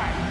die!